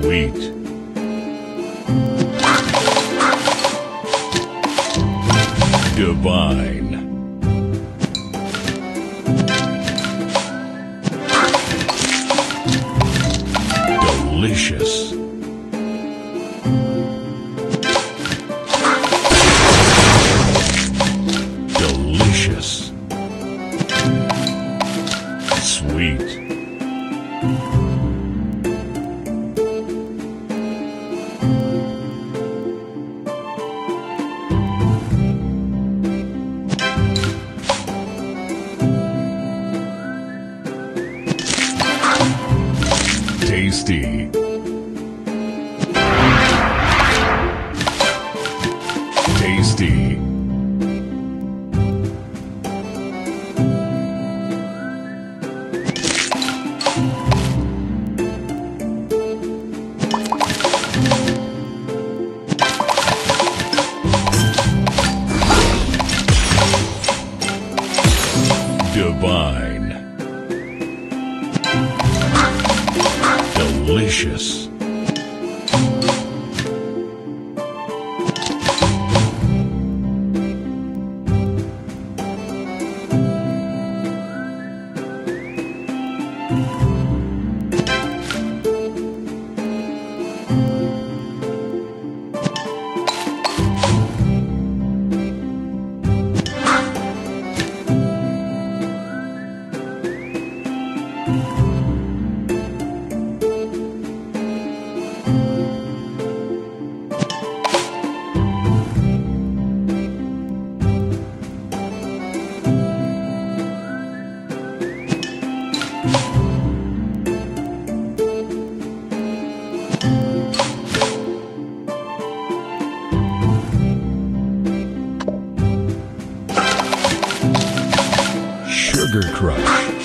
Sweet. Divine. Delicious. Delicious. Sweet. Tasty. Tasty. Divine. Delicious. Sugar Crush.